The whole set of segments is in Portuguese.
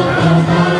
Música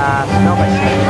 Ah, não vai ser.